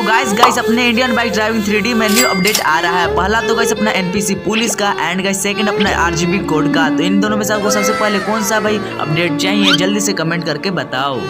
तो guys guys अपने Indian bike driving three में न्यू अपडेट आ रहा है। पहला तो गाइस अपना एनपीसी पुलिस का एंड गाइस सेकंड अपना आरजीबी कोड का। तो इन दोनों में से आपको सबसे पहले कौन सा भाई अपडेट चाहिए, जल्दी से कमेंट करके बताओ।